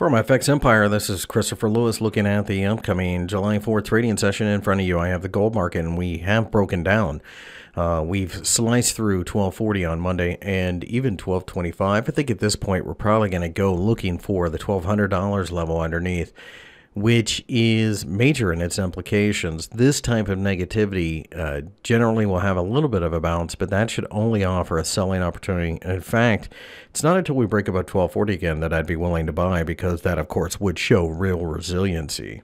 From FX Empire, this is Christopher Lewis looking at the upcoming July 4th trading session in front of you. I have the gold market, and we have broken down. Uh, we've sliced through 1240 on Monday and even 1225. I think at this point we're probably going to go looking for the $1,200 level underneath which is major in its implications. This type of negativity uh, generally will have a little bit of a bounce, but that should only offer a selling opportunity. In fact, it's not until we break above 1240 again that I'd be willing to buy because that, of course, would show real resiliency.